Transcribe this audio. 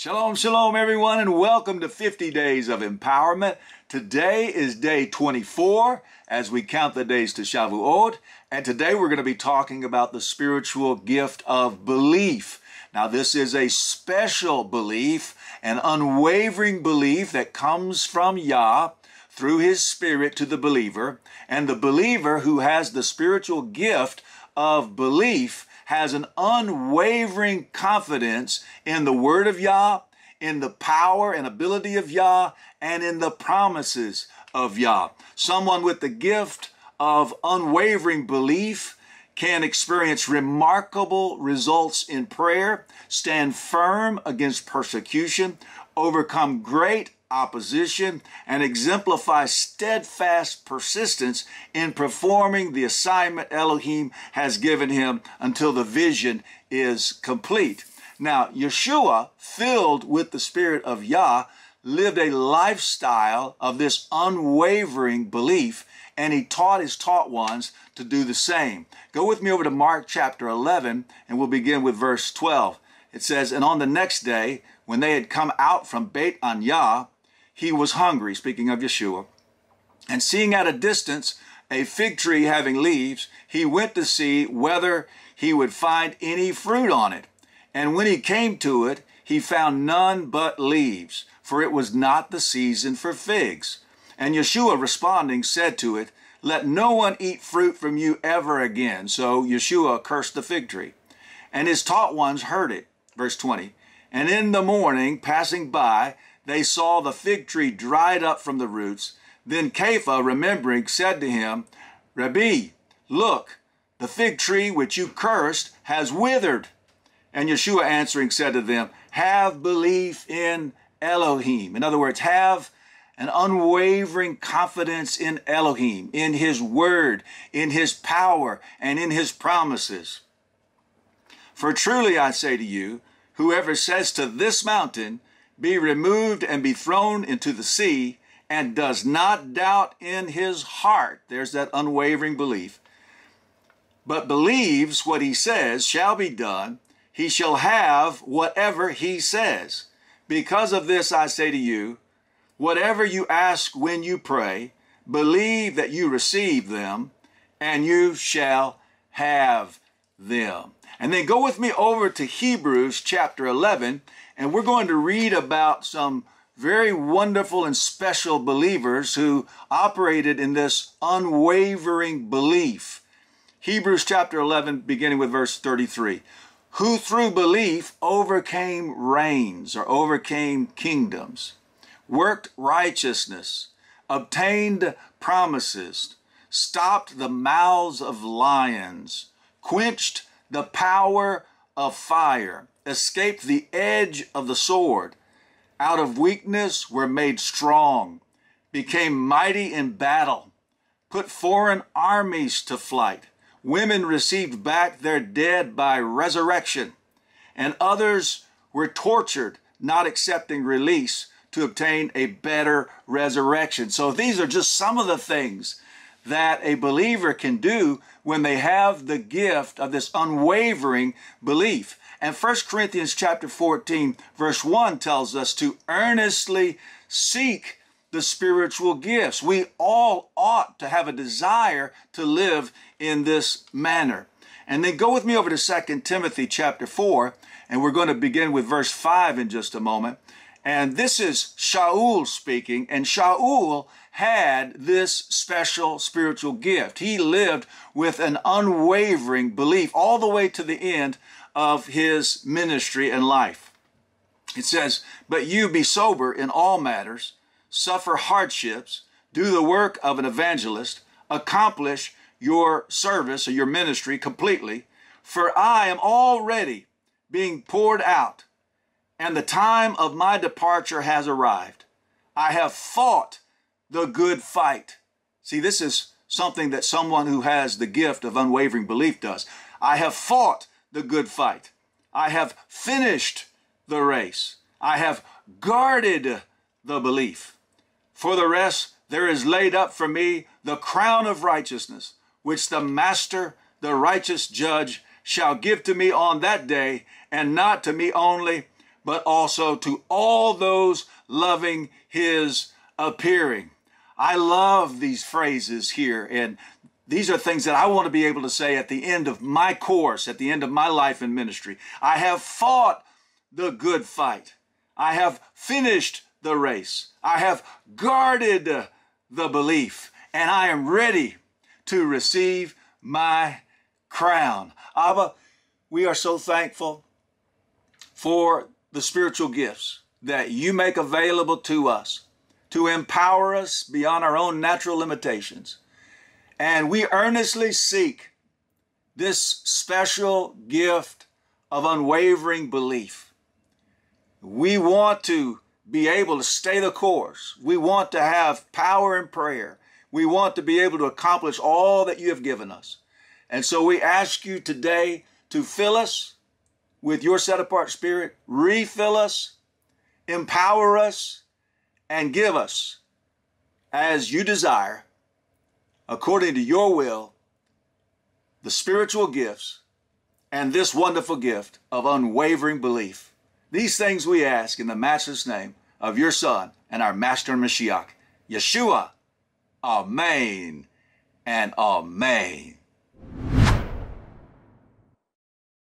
Shalom, shalom, everyone, and welcome to 50 Days of Empowerment. Today is day 24 as we count the days to Shavuot, and today we're going to be talking about the spiritual gift of belief. Now, this is a special belief, an unwavering belief that comes from Yah through His Spirit to the believer, and the believer who has the spiritual gift of belief has an unwavering confidence in the Word of Yah, in the power and ability of Yah, and in the promises of Yah. Someone with the gift of unwavering belief can experience remarkable results in prayer, stand firm against persecution, overcome great opposition, and exemplify steadfast persistence in performing the assignment Elohim has given him until the vision is complete. Now, Yeshua, filled with the Spirit of Yah, lived a lifestyle of this unwavering belief, and he taught his taught ones to do the same. Go with me over to Mark chapter 11, and we'll begin with verse 12. It says, And on the next day, when they had come out from Beit Anyah, he was hungry, speaking of Yeshua. And seeing at a distance a fig tree having leaves, he went to see whether he would find any fruit on it. And when he came to it, he found none but leaves, for it was not the season for figs. And Yeshua responding said to it, Let no one eat fruit from you ever again. So Yeshua cursed the fig tree. And his taught ones heard it. Verse 20. And in the morning, passing by, they saw the fig tree dried up from the roots. Then Kepha, remembering, said to him, Rabbi, look, the fig tree which you cursed has withered. And Yeshua answering said to them, Have belief in Elohim. In other words, have an unwavering confidence in Elohim, in His Word, in His power, and in His promises. For truly I say to you, whoever says to this mountain, be removed and be thrown into the sea, and does not doubt in his heart, there's that unwavering belief, but believes what he says shall be done, he shall have whatever he says. Because of this, I say to you, whatever you ask when you pray, believe that you receive them, and you shall have them. And then go with me over to Hebrews chapter 11 and we're going to read about some very wonderful and special believers who operated in this unwavering belief. Hebrews chapter 11, beginning with verse 33. Who through belief overcame reigns or overcame kingdoms, worked righteousness, obtained promises, stopped the mouths of lions, quenched the power of fire escaped the edge of the sword, out of weakness were made strong, became mighty in battle, put foreign armies to flight. Women received back their dead by resurrection, and others were tortured, not accepting release to obtain a better resurrection. So these are just some of the things that a believer can do when they have the gift of this unwavering belief. And 1 Corinthians chapter 14 verse 1 tells us to earnestly seek the spiritual gifts. We all ought to have a desire to live in this manner. And then go with me over to 2 Timothy chapter 4, and we're going to begin with verse 5 in just a moment. And this is Shaul speaking, and Shaul had this special spiritual gift. He lived with an unwavering belief all the way to the end of his ministry and life. It says, But you be sober in all matters, suffer hardships, do the work of an evangelist, accomplish your service or your ministry completely, for I am already being poured out, and the time of my departure has arrived. I have fought the good fight. See, this is something that someone who has the gift of unwavering belief does. I have fought the good fight. I have finished the race. I have guarded the belief. For the rest, there is laid up for me the crown of righteousness, which the Master, the righteous judge, shall give to me on that day, and not to me only, but also to all those loving his appearing. I love these phrases here, and these are things that I want to be able to say at the end of my course, at the end of my life in ministry. I have fought the good fight. I have finished the race. I have guarded the belief, and I am ready to receive my crown. Abba, we are so thankful for the spiritual gifts that you make available to us to empower us beyond our own natural limitations. And we earnestly seek this special gift of unwavering belief. We want to be able to stay the course. We want to have power in prayer. We want to be able to accomplish all that you have given us. And so we ask you today to fill us with your set apart spirit, refill us, empower us, and give us as you desire, according to your will, the spiritual gifts and this wonderful gift of unwavering belief. These things we ask in the matchless name of your Son and our Master Mashiach, Yeshua. Amen and Amen.